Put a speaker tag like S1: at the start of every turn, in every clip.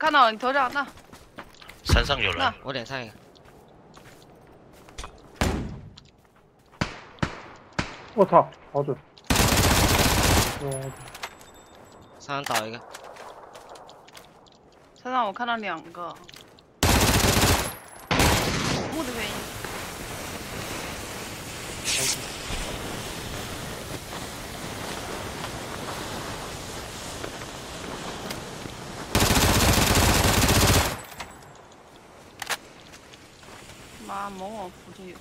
S1: 看到了，你头上那。
S2: 山上有人，
S3: 我脸上一个，
S4: 我操，好准！山
S3: 上倒一个，
S1: 山上我看到两个，木的原因。妈，猛往附近有。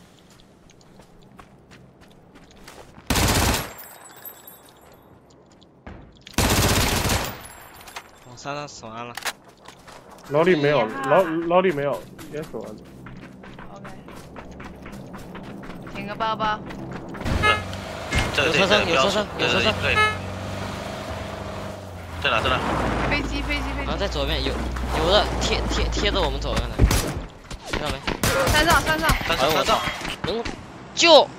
S3: 我山上死完了，
S4: 老李没有，老老李没有，也死完了。
S1: OK，捡个包包。
S2: 这个
S3: 有车身有车身有车身
S2: 对，在哪在哪？
S1: 飞机，飞机，飞
S3: 然后。在左边有有的贴贴贴着我们左边的，看到没？
S1: 山上，山上，
S2: 山上山上，
S3: 能救
S1: 我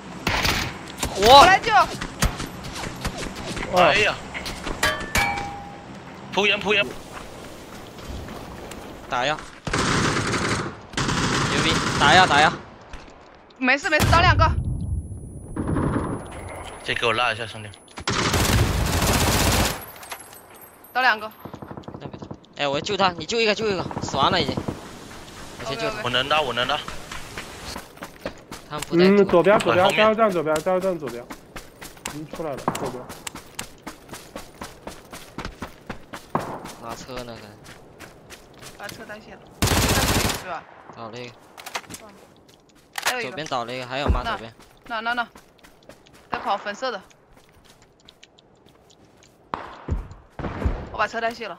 S3: 活！
S1: 来救。
S2: 哎，呀，扑烟扑烟，
S3: 打呀！牛逼！打呀打呀！
S1: 没事没事，倒两个。
S2: 再给我拉一下兄弟。
S1: 倒两个。
S3: 哎，我救他，你救一个救一个，死完了已经。我先救他，
S2: 我能的我能的，
S3: 他们不在
S4: 嗯，
S3: 左
S4: 左边左边加油站左边加油站左边，嗯，出来了左边。
S3: 拿车呢，可能
S1: 把车带线了。是吧？
S3: 倒了一个，
S1: 还有一个。
S3: 左边倒了一个，还有吗？左边
S1: 那那那，在跑粉色的。我把车带卸了。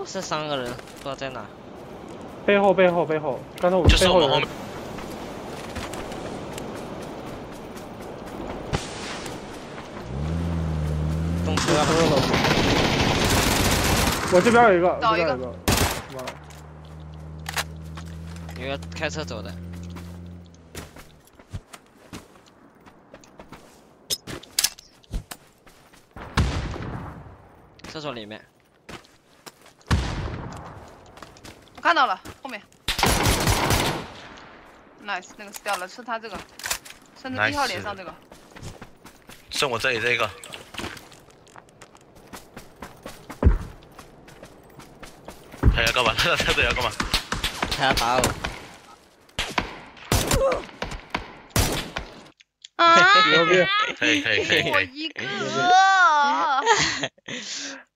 S3: 哦，是三个人，不知道在哪。
S4: 背后背后背后，刚才我们
S2: 就是
S4: 背后有人
S2: 我们后面。
S3: 动车了，
S4: 车了。我这边有一个，我
S1: 倒一个
S4: 这边有一个。妈，
S3: 有个开车走的。厕所里面，
S1: 我看到了，后面。nice，那个死掉了，是他这个，甚至一号脸上这个。
S2: 剩我这里这个，他要干嘛？他这要干嘛？
S3: 他要打我，
S1: 啊！
S4: 牛逼！
S2: 可以可以可以可以。
S1: 我一个。